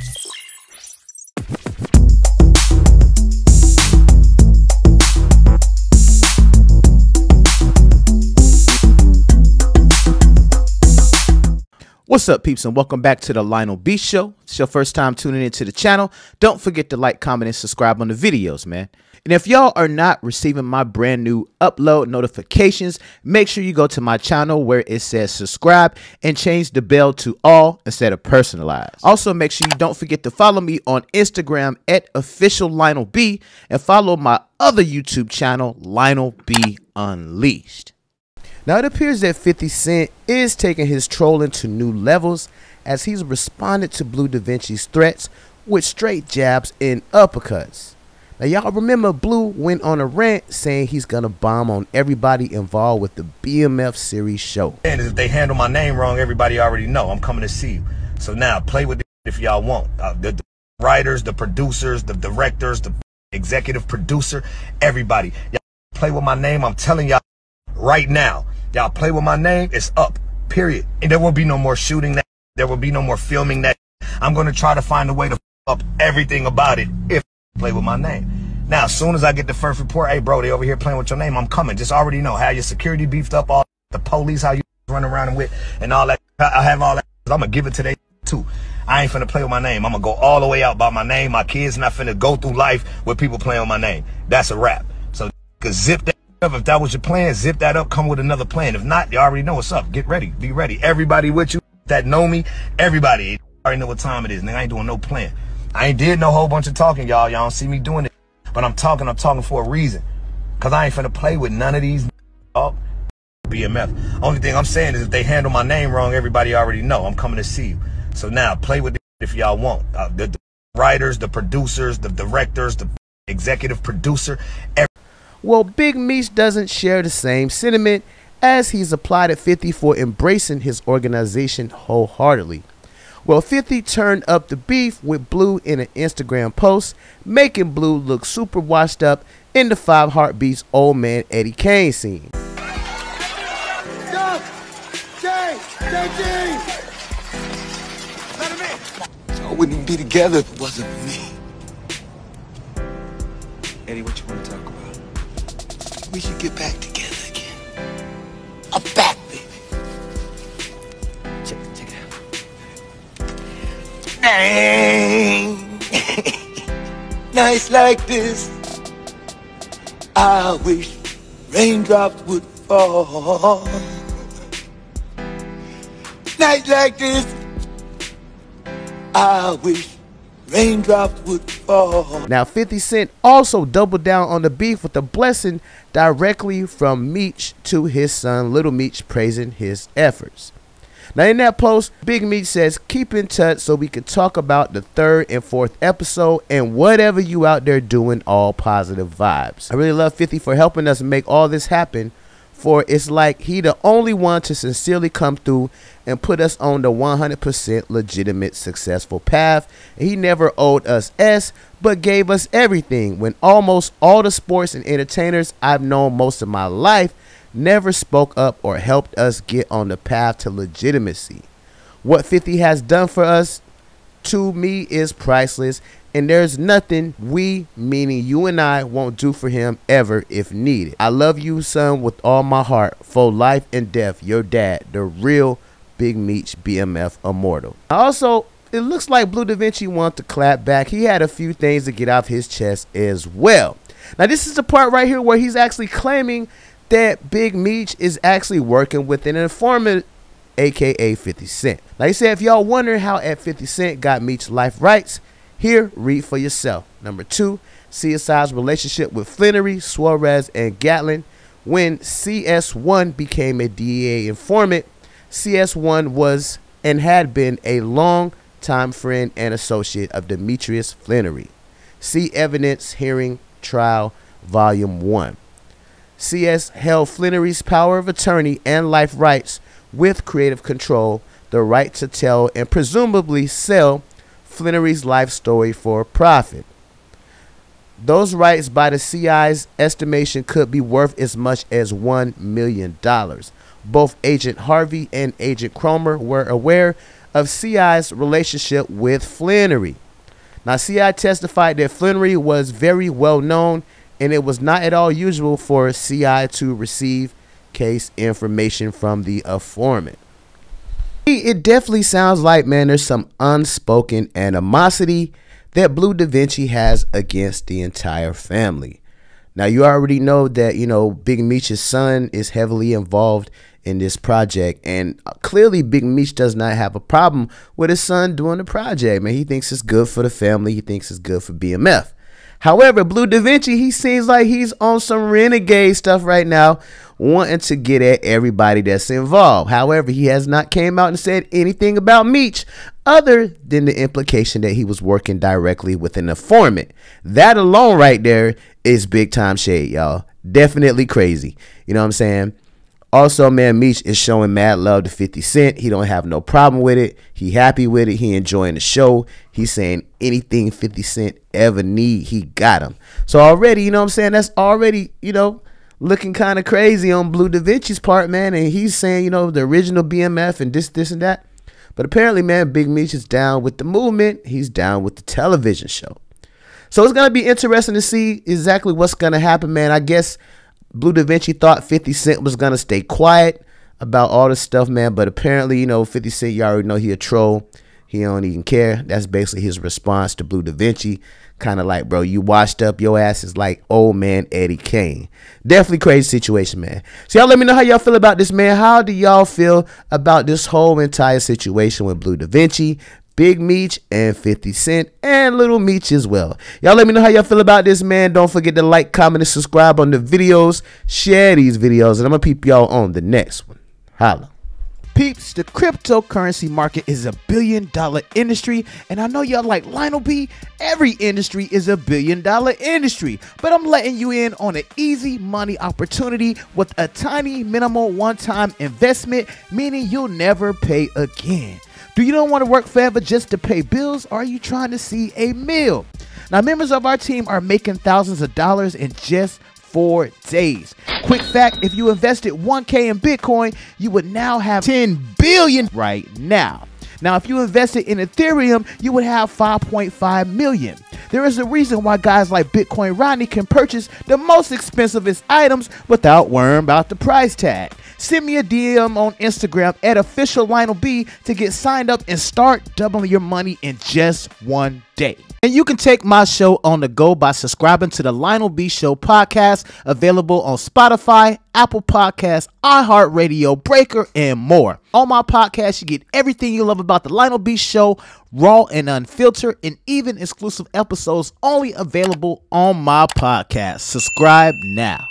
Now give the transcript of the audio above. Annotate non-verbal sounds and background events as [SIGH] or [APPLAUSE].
Thank you. What's up, peeps, and welcome back to the Lionel B Show. It's your first time tuning into the channel. Don't forget to like, comment, and subscribe on the videos, man. And if y'all are not receiving my brand new upload notifications, make sure you go to my channel where it says subscribe and change the bell to all instead of personalized. Also, make sure you don't forget to follow me on Instagram at official Lionel B and follow my other YouTube channel, Lionel B Unleashed. Now it appears that 50 Cent is taking his trolling to new levels as he's responded to Bleu Davinci's threats with straight jabs and uppercuts. Now y'all remember Bleu went on a rant saying he's gonna bomb on everybody involved with the BMF series show. And if they handle my name wrong, everybody already know I'm coming to see you. So now play with it if y'all want. Uh, the, the writers, the producers, the directors, the executive producer, everybody. Y'all play with my name. I'm telling y'all right now. Y'all play with my name, it's up. Period. And there will be no more shooting that. There will be no more filming that. I'm going to try to find a way to up everything about it if play with my name. Now, as soon as I get the first report, hey, bro, they over here playing with your name, I'm coming. Just already know how your security beefed up, all the police, how you run around with, and all that. I have all that. I'm going to give it to they too. I ain't finna play with my name. I'm to go all the way out by my name. My kids not finna go through life with people playing with my name. That's a wrap. So, zip that if that was your plan, zip that up, come with another plan. If not, you already know what's up. Get ready. Be ready. Everybody with you that know me, everybody already know what time it is. Nigga, I ain't doing no plan. I ain't did no whole bunch of talking, y'all. Y'all don't see me doing it. But I'm talking, I'm talking for a reason. Cause I ain't finna play with none of these [LAUGHS] oh, BMF. Only thing I'm saying is if they handle my name wrong, everybody already know. I'm coming to see you. So now play with it [LAUGHS] if y'all want. Uh, the, the [LAUGHS] writers, the producers, the directors, the executive producer, every well, Big Meech doesn't share the same sentiment as he's applied at 50 for embracing his organization wholeheartedly. Well, 50 turned up the beef with Bleu in an Instagram post, making Bleu look super washed up in the Five Heartbeats Old Man Eddie Kane scene. I wouldn't even be together if it wasn't for me. Eddie, what you want to talk about? We should get back together again. I'm back, baby. Check, check it out. Dang. [LAUGHS] Nights like this, I wish raindrops would fall. Nights like this, I wish raindrops would fall. Now, 50 Cent also doubled down on the beef with a blessing directly from Meech to his son, Little Meech, praising his efforts. Now, in that post, Big Meech says, Keep in touch so we can talk about the third and fourth episode and whatever you out there doing, all positive vibes. I really love 50 for helping us make all this happen for it's like he the only one to sincerely come through and put us on the 100% legitimate successful path. He never owed us S, but gave us everything when almost all the sports and entertainers I've known most of my life never spoke up or helped us get on the path to legitimacy. What 50 has done for us to me is priceless and there's nothing we, meaning you and I, won't do for him ever if needed. I love you, son, with all my heart. For life and death, your dad, the real Big Meech BMF Immortal. Also, it looks like Bleu Davinci wanted to clap back. He had a few things to get off his chest as well. Now, this is the part right here where he's actually claiming that Big Meech is actually working with an informant, aka 50 Cent. Like I said, if y'all wondering how at 50 Cent got Meech life rights, here, read for yourself. Number two, CSI's relationship with Flenory, Suarez, and Gatlin. When CS1 became a DEA informant, CS1 was and had been a long time friend and associate of Demetrius Flenory. See Evidence Hearing Trial, Volume 1. CS held Flenory's power of attorney and life rights with creative control, the right to tell and presumably sell Flenory's life story for profit. Those rights, by the CI's estimation, could be worth as much as $1 million. Both Agent Harvey and Agent Cromer were aware of CI's relationship with Flenory. Now, CI testified that Flenory was very well known and it was not at all usual for CI to receive case information from the informant. It definitely sounds like, man, there's some unspoken animosity that Bleu Davinci has against the entire family. Now, you already know that, you know, Big Meech's son is heavily involved in this project. And uh, clearly, Big Meech does not have a problem with his son doing the project, man. He thinks it's good for the family, he thinks it's good for BMF. However, Bleu Davinci, he seems like he's on some renegade stuff right now, wanting to get at everybody that's involved. However, he has not came out and said anything about Meech other than the implication that he was working directly with an informant. That alone right there is big time shade, y'all. Definitely crazy. You know what I'm saying? Also, man, Meech is showing mad love to 50 Cent. He don't have no problem with it. He happy with it. He enjoying the show. He's saying anything 50 Cent ever need, he got him. So already, you know what I'm saying? That's already, you know, looking kind of crazy on Bleu Davinci's part, man. And he's saying, you know, the original BMF and this, this, and that. But apparently, man, Big Meech is down with the movement. He's down with the television show. So it's gonna be interesting to see exactly what's gonna happen, man. I guess Bleu Davinci thought 50 Cent was gonna stay quiet about all this stuff, man. But apparently, you know, 50 Cent, you already know he a troll. He don't even care. That's basically his response to Bleu Davinci. Kind of like, bro, you washed up your ass is like old man Eddie Kane. Definitely crazy situation, man. So y'all let me know how y'all feel about this, man. How do y'all feel about this whole entire situation with Bleu Davinci? Big Meech and 50 Cent and Little Meech as well. Y'all let me know how y'all feel about this, man. Don't forget to like, comment, and subscribe on the videos. Share these videos, and I'm going to peep y'all on the next one. Holla. Peeps, the cryptocurrency market is a billion dollar industry, and I know y'all like Lionel B. Every industry is a billion dollar industry, but I'm letting you in on an easy money opportunity with a tiny minimal one time investment, meaning you'll never pay again. Do you don't want to work forever just to pay bills? Or are you trying to see a meal? Now, members of our team are making thousands of dollars in just four days. Quick fact if you invested 1K in Bitcoin, you would now have 10 billion right now. Now, if you invested in Ethereum, you would have 5.5 million. There is a reason why guys like Bitcoin Rodney can purchase the most expensivest items without worrying about the price tag. Send me a DM on Instagram at official Lionel B to get signed up and start doubling your money in just one day. And you can take my show on the go by subscribing to the Lionel B Show podcast, available on Spotify, Apple Podcasts, iHeartRadio, Breaker, and more. On my podcast, you get everything you love about the Lionel B Show, raw and unfiltered, and even exclusive episodes only available on my podcast. Subscribe now.